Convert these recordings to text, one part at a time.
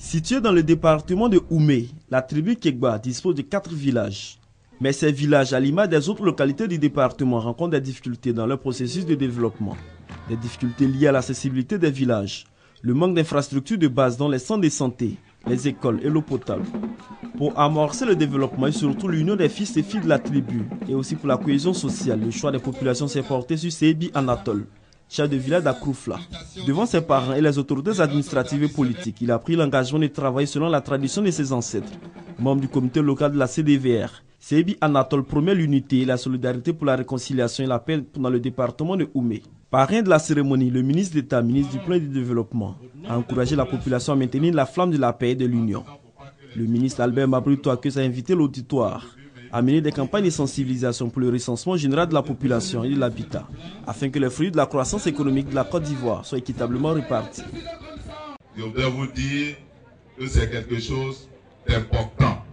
Situé dans le département de Oumé, la tribu Kegba dispose de quatre villages. Mais ces villages, à l'image des autres localités du département, rencontrent des difficultés dans leur processus de développement. Des difficultés liées à l'accessibilité des villages, le manque d'infrastructures de base dans les centres de santé, les écoles et l'eau potable. Pour amorcer le développement et surtout l'union des fils et filles de la tribu, et aussi pour la cohésion sociale, le choix des populations s'est porté sur Sebi Anatole, chef de village d'Akroufla. Devant ses parents et les autorités administratives et politiques, il a pris l'engagement de travailler selon la tradition de ses ancêtres. Membre du comité local de la CDVR, Sebi Anatole promet l'unité et la solidarité pour la réconciliation et la paix dans le département de Oumé. Parrain de la cérémonie, le ministre d'État, ministre du Plan du Développement, a encouragé la population à maintenir la flamme de la paix et de l'union. Le ministre Albert Mabruto a invité l'auditoire à mener des campagnes de sensibilisation pour le recensement général de la population et de l'habitat, afin que les fruits de la croissance économique de la Côte d'Ivoire soient équitablement répartis. Je voudrais vous dire que c'est quelque chose d'important.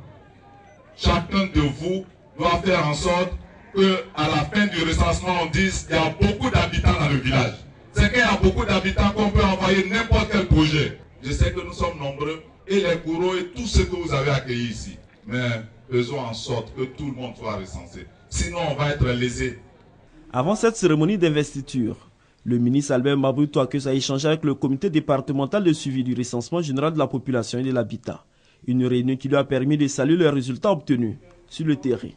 Chacun de vous doit faire en sorte que à la fin du recensement, on dise qu'il y a beaucoup d'habitants dans le village. C'est qu'il y a beaucoup d'habitants qu'on peut envoyer n'importe quel projet. Je sais que nous sommes nombreux et les courroux et tout ce que vous avez accueilli ici. Mais faisons en sorte que tout le monde soit recensé. Sinon, on va être lésé. Avant cette cérémonie d'investiture, le ministre Albert Maboutou a échangé avec le comité départemental de suivi du recensement général de la population et de l'habitat. Une réunion qui lui a permis de saluer les résultats obtenus sur le terrain.